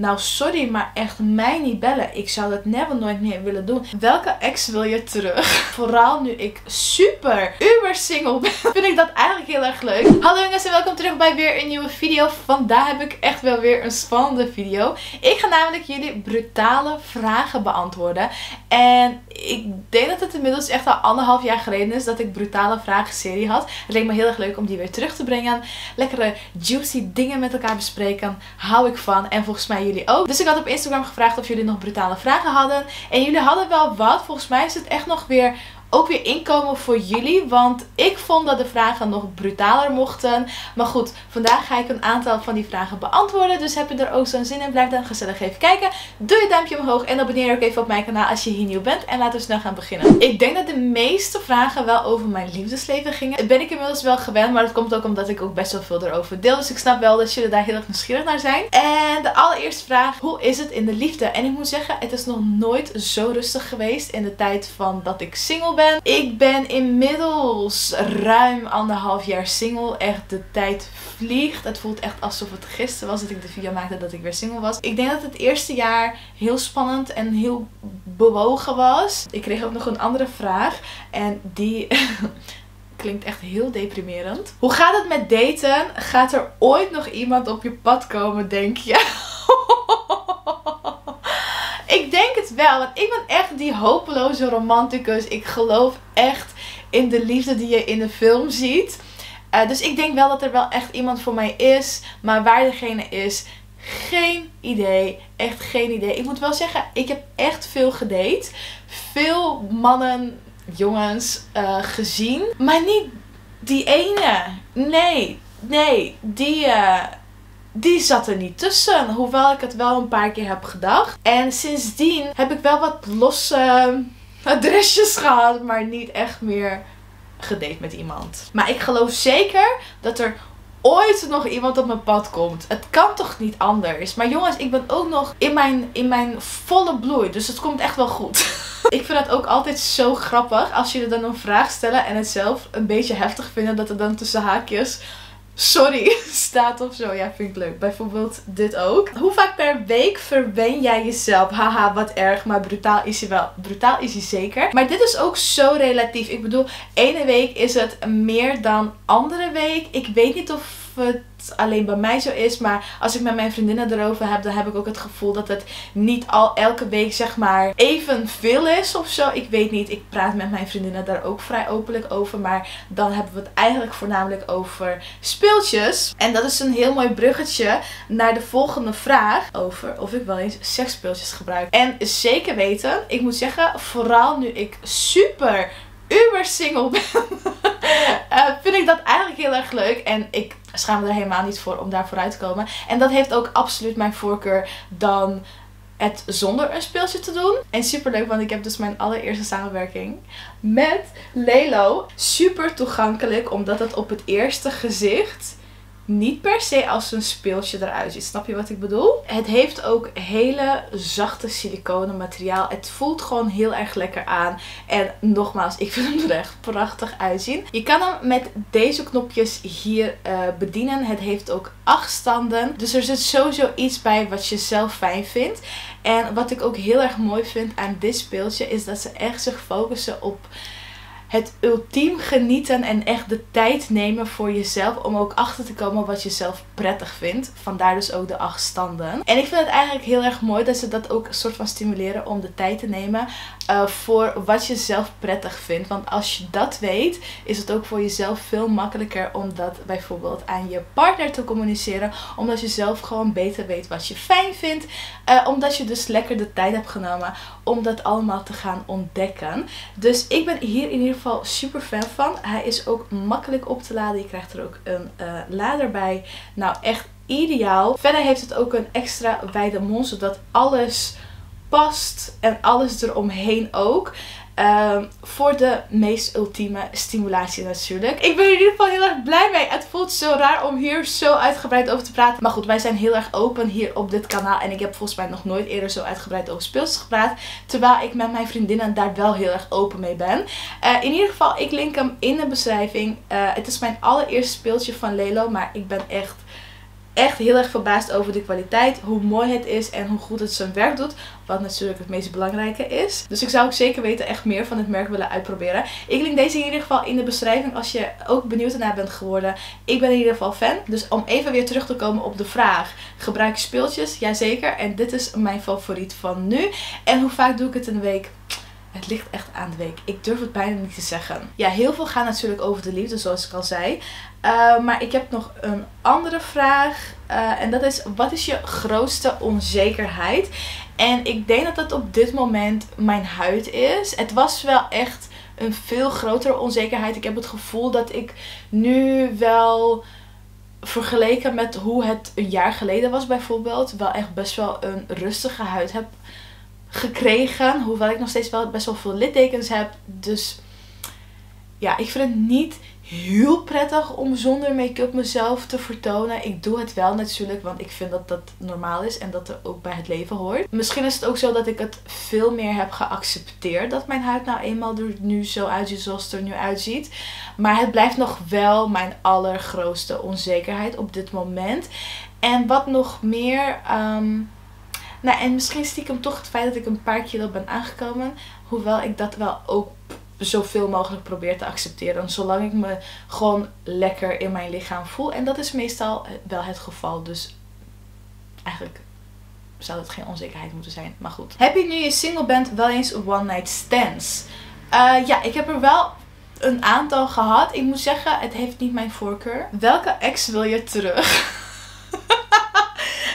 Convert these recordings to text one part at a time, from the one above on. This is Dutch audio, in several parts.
Nou, sorry, maar echt mij niet bellen. Ik zou dat never nooit meer willen doen. Welke ex wil je terug? Vooral nu ik super uber single ben, vind ik dat eigenlijk heel erg leuk. Hallo jongens en welkom terug bij weer een nieuwe video. Vandaag heb ik echt wel weer een spannende video. Ik ga namelijk jullie brutale vragen beantwoorden. En ik denk dat het inmiddels echt al anderhalf jaar geleden is dat ik brutale vragen serie had. Het leek me heel erg leuk om die weer terug te brengen. Lekkere juicy dingen met elkaar bespreken. Hou ik van. En volgens mij jullie ook. Dus ik had op Instagram gevraagd of jullie nog brutale vragen hadden. En jullie hadden wel wat. Volgens mij is het echt nog weer ook weer inkomen voor jullie. Want ik vond dat de vragen nog brutaler mochten. Maar goed, vandaag ga ik een aantal van die vragen beantwoorden. Dus heb je er ook zo'n zin in, blijf dan gezellig even kijken. Doe je duimpje omhoog en abonneer ook even op mijn kanaal als je hier nieuw bent. En laten we snel gaan beginnen. Ik denk dat de meeste vragen wel over mijn liefdesleven gingen. Ben ik inmiddels wel gewend, maar dat komt ook omdat ik ook best wel veel erover deel. Dus ik snap wel dat jullie daar heel erg nieuwsgierig naar zijn. En de allereerste vraag, hoe is het in de liefde? En ik moet zeggen, het is nog nooit zo rustig geweest in de tijd van dat ik single ben ik ben inmiddels ruim anderhalf jaar single. Echt, de tijd vliegt. Het voelt echt alsof het gisteren was dat ik de video maakte dat ik weer single was. Ik denk dat het eerste jaar heel spannend en heel bewogen was. Ik kreeg ook nog een andere vraag. En die... klinkt echt heel deprimerend. Hoe gaat het met daten? Gaat er ooit nog iemand op je pad komen, denk je? Ik denk het wel, want ik ben echt die hopeloze romanticus. Ik geloof echt in de liefde die je in de film ziet. Uh, dus ik denk wel dat er wel echt iemand voor mij is. Maar waar degene is, geen idee. Echt geen idee. Ik moet wel zeggen, ik heb echt veel gedate. Veel mannen, jongens uh, gezien. Maar niet die ene. Nee, nee. Die, uh, die zat er niet tussen. Hoewel ik het wel een paar keer heb gedacht. En sindsdien heb ik wel wat losse adresjes gehad. Maar niet echt meer gedate met iemand. Maar ik geloof zeker dat er ooit nog iemand op mijn pad komt. Het kan toch niet anders. Maar jongens, ik ben ook nog in mijn, in mijn volle bloei. Dus het komt echt wel goed. ik vind het ook altijd zo grappig als jullie dan een vraag stellen en het zelf een beetje heftig vinden dat er dan tussen haakjes sorry staat of zo. Ja, vind ik leuk. Bijvoorbeeld dit ook. Hoe vaak per week verwen jij jezelf? Haha, wat erg. Maar brutaal is hij wel. Brutaal is hij zeker. Maar dit is ook zo relatief. Ik bedoel, ene week is het meer dan andere week. Ik weet niet of het alleen bij mij zo is. Maar als ik met mijn vriendinnen erover heb, dan heb ik ook het gevoel dat het niet al elke week zeg maar even veel is of zo. Ik weet niet. Ik praat met mijn vriendinnen daar ook vrij openlijk over. Maar dan hebben we het eigenlijk voornamelijk over speeltjes. En dat is een heel mooi bruggetje naar de volgende vraag over of ik wel eens seksspeeltjes gebruik. En zeker weten, ik moet zeggen, vooral nu ik super uber single ben, uh, vind ik dat eigenlijk heel erg leuk. En ik schaam me er helemaal niet voor om daar vooruit te komen. En dat heeft ook absoluut mijn voorkeur dan het zonder een speeltje te doen. En super leuk, want ik heb dus mijn allereerste samenwerking met Lelo. Super toegankelijk, omdat het op het eerste gezicht niet per se als een speeltje eruit ziet. Snap je wat ik bedoel? Het heeft ook hele zachte siliconen materiaal. Het voelt gewoon heel erg lekker aan. En nogmaals, ik vind hem er echt prachtig uitzien. Je kan hem met deze knopjes hier uh, bedienen. Het heeft ook acht standen. Dus er zit sowieso iets bij wat je zelf fijn vindt. En wat ik ook heel erg mooi vind aan dit speeltje is dat ze echt zich focussen op het ultiem genieten en echt de tijd nemen voor jezelf om ook achter te komen wat je zelf prettig vindt. Vandaar dus ook de acht standen. En ik vind het eigenlijk heel erg mooi dat ze dat ook een soort van stimuleren om de tijd te nemen uh, voor wat je zelf prettig vindt. Want als je dat weet, is het ook voor jezelf veel makkelijker om dat bijvoorbeeld aan je partner te communiceren. Omdat je zelf gewoon beter weet wat je fijn vindt. Uh, omdat je dus lekker de tijd hebt genomen om dat allemaal te gaan ontdekken. Dus ik ben hier in ieder geval super fan van. Hij is ook makkelijk op te laden. Je krijgt er ook een uh, lader bij. Nou, echt ideaal. Verder heeft het ook een extra wijde mond, zodat alles past en alles eromheen ook. Um, voor de meest ultieme stimulatie natuurlijk. Ik ben in ieder geval heel erg blij mee. Het voelt zo raar om hier zo uitgebreid over te praten. Maar goed, wij zijn heel erg open hier op dit kanaal. En ik heb volgens mij nog nooit eerder zo uitgebreid over speeltjes gepraat. Terwijl ik met mijn vriendinnen daar wel heel erg open mee ben. Uh, in ieder geval, ik link hem in de beschrijving. Uh, het is mijn allereerste speeltje van Lelo. Maar ik ben echt echt heel erg verbaasd over de kwaliteit, hoe mooi het is en hoe goed het zijn werk doet. Wat natuurlijk het meest belangrijke is. Dus ik zou ook zeker weten echt meer van het merk willen uitproberen. Ik link deze in ieder geval in de beschrijving als je ook benieuwd ernaar bent geworden. Ik ben in ieder geval fan. Dus om even weer terug te komen op de vraag. Gebruik je speeltjes? Jazeker. En dit is mijn favoriet van nu. En hoe vaak doe ik het in de week? Het ligt echt aan de week. Ik durf het bijna niet te zeggen. Ja, heel veel gaat natuurlijk over de liefde, zoals ik al zei. Uh, maar ik heb nog een andere vraag. Uh, en dat is: wat is je grootste onzekerheid? En ik denk dat dat op dit moment mijn huid is. Het was wel echt een veel grotere onzekerheid. Ik heb het gevoel dat ik nu wel vergeleken met hoe het een jaar geleden was bijvoorbeeld, wel echt best wel een rustige huid heb gekregen. Hoewel ik nog steeds wel best wel veel littekens heb. Dus ja, ik vind het niet heel prettig om zonder make-up mezelf te vertonen. Ik doe het wel natuurlijk, want ik vind dat dat normaal is en dat er ook bij het leven hoort. Misschien is het ook zo dat ik het veel meer heb geaccepteerd dat mijn huid nou eenmaal er nu zo uitziet zoals het er nu uitziet. Maar het blijft nog wel mijn allergrootste onzekerheid op dit moment. En wat nog meer. Um, nou, en misschien stiekem toch het feit dat ik een paar kilo ben aangekomen. Hoewel ik dat wel ook zoveel mogelijk probeer te accepteren. Zolang ik me gewoon lekker in mijn lichaam voel. En dat is meestal wel het geval. Dus eigenlijk zou dat geen onzekerheid moeten zijn. Maar goed. Heb je nu je single bent wel eens one night stands? Uh, ja, ik heb er wel een aantal gehad. Ik moet zeggen, het heeft niet mijn voorkeur. Welke ex wil je terug?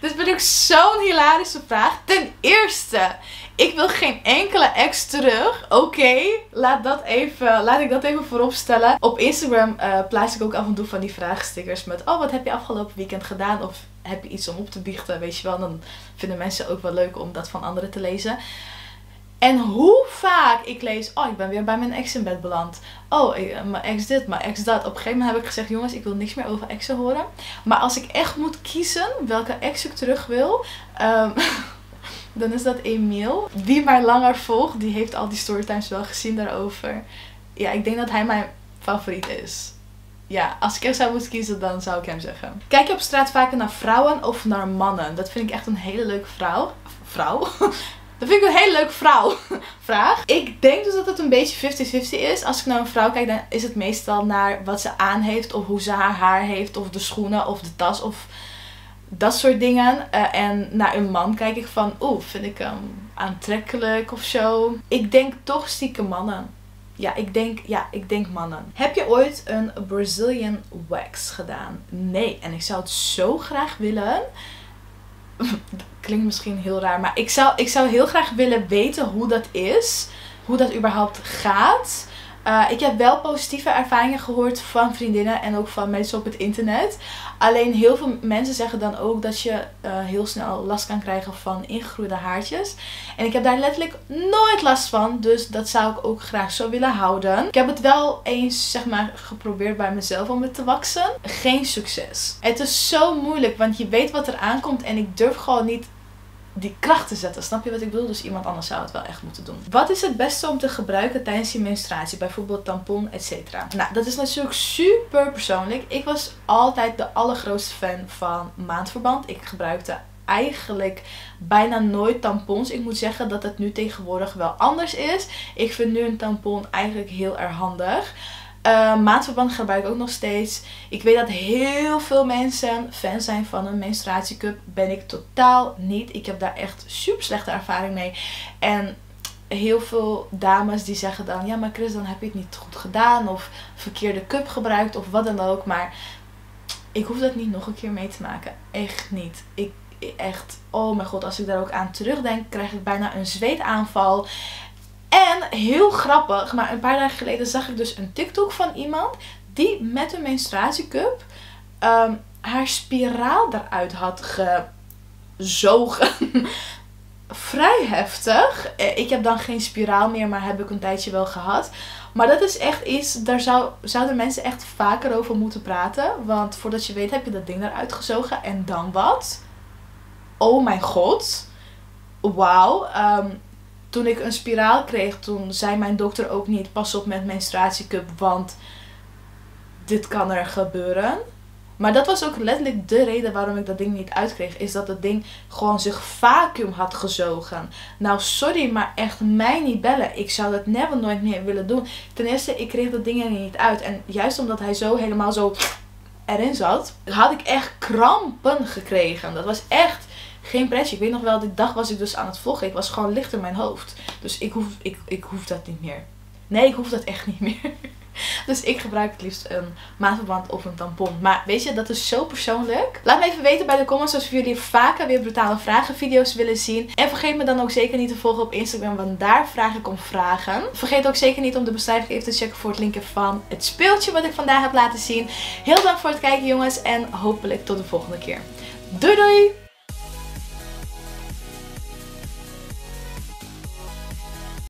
Dit ben ik zo'n hilarische vraag. Ten eerste, ik wil geen enkele ex terug. Oké, laat dat even, laat ik dat even voorop stellen. Op Instagram uh, plaats ik ook af en toe van die vraagstickers met: Oh, wat heb je afgelopen weekend gedaan? Of heb je iets om op te biechten? Weet je wel, dan vinden mensen ook wel leuk om dat van anderen te lezen. En hoe vaak ik lees, oh, ik ben weer bij mijn ex in bed beland. Oh, mijn ex dit, mijn ex dat. Op een gegeven moment heb ik gezegd, jongens, ik wil niks meer over exen horen. Maar als ik echt moet kiezen welke ex ik terug wil, um, dan is dat Emiel. Wie mij langer volgt, die heeft al die storytimes wel gezien daarover. Ja, ik denk dat hij mijn favoriet is. Ja, als ik echt zou moeten kiezen, dan zou ik hem zeggen. Kijk je op straat vaker naar vrouwen of naar mannen? Dat vind ik echt een hele leuke vrouw. Vrouw? Dat vind ik een hele leuke vrouw. Vraag. Ik denk dus dat het een beetje 50-50 is. Als ik naar een vrouw kijk, dan is het meestal naar wat ze aan heeft. Of hoe ze haar haar heeft. Of de schoenen of de tas. Of dat soort dingen. Uh, en naar een man kijk ik van, oeh, vind ik hem aantrekkelijk of zo. Ik denk toch stiekem mannen. Ja, ik denk, ja, ik denk mannen. Heb je ooit een Brazilian wax gedaan? Nee. En ik zou het zo graag willen. Klinkt misschien heel raar, maar ik zou, ik zou heel graag willen weten hoe dat is. Hoe dat überhaupt gaat. Uh, ik heb wel positieve ervaringen gehoord van vriendinnen en ook van mensen op het internet. Alleen heel veel mensen zeggen dan ook dat je uh, heel snel last kan krijgen van ingegroeide haartjes. En ik heb daar letterlijk nooit last van. Dus dat zou ik ook graag zo willen houden. Ik heb het wel eens zeg maar geprobeerd bij mezelf om het te waksen. Geen succes. Het is zo moeilijk, want je weet wat er aankomt en ik durf gewoon niet die kracht te zetten. Snap je wat ik bedoel? Dus iemand anders zou het wel echt moeten doen. Wat is het beste om te gebruiken tijdens je menstruatie? Bijvoorbeeld tampon, etc. Nou, dat is natuurlijk super persoonlijk. Ik was altijd de allergrootste fan van maandverband. Ik gebruikte eigenlijk bijna nooit tampons. Ik moet zeggen dat het nu tegenwoordig wel anders is. Ik vind nu een tampon eigenlijk heel erg handig. Uh, maandverband gebruik ik ook nog steeds. Ik weet dat heel veel mensen fan zijn van een menstruatiecup. Ben ik totaal niet. Ik heb daar echt super slechte ervaring mee. En heel veel dames die zeggen dan... Ja, maar Chris, dan heb je het niet goed gedaan. Of verkeerde cup gebruikt. Of wat dan ook. Maar ik hoef dat niet nog een keer mee te maken. Echt niet. Ik echt... Oh mijn god, als ik daar ook aan terugdenk... krijg ik bijna een zweetaanval. En heel grappig, maar een paar dagen geleden zag ik dus een TikTok van iemand die met een menstruatiecup um, haar spiraal eruit had gezogen. Vrij heftig. Eh, ik heb dan geen spiraal meer, maar heb ik een tijdje wel gehad. Maar dat is echt iets, daar zou, zouden mensen echt vaker over moeten praten. Want voordat je weet heb je dat ding eruit gezogen. En dan wat? Oh mijn god. Wauw. Um, toen ik een spiraal kreeg, toen zei mijn dokter ook niet: pas op met menstruatiecup, want dit kan er gebeuren. Maar dat was ook letterlijk de reden waarom ik dat ding niet uitkreeg. Is dat het ding gewoon zich vacuüm had gezogen. Nou, sorry, maar echt mij niet bellen. Ik zou dat never nooit meer willen doen. Ten eerste, ik kreeg dat ding er niet uit. En juist omdat hij zo helemaal zo erin zat, had ik echt krampen gekregen. Dat was echt geen pretje. Ik weet nog wel, die dag was ik dus aan het vloggen. Ik was gewoon licht in mijn hoofd. Dus ik hoef, ik, ik hoef dat niet meer. Nee, ik hoef dat echt niet meer. Dus ik gebruik het liefst een maandverband of een tampon. Maar weet je, dat is zo persoonlijk. Laat me even weten bij de comments als jullie vaker weer brutale vragenvideo's willen zien. En vergeet me dan ook zeker niet te volgen op Instagram, want daar vraag ik om vragen. Vergeet ook zeker niet om de beschrijving even te checken voor het linkje van het speeltje wat ik vandaag heb laten zien. Heel dank voor het kijken jongens en hopelijk tot de volgende keer. Doei doei!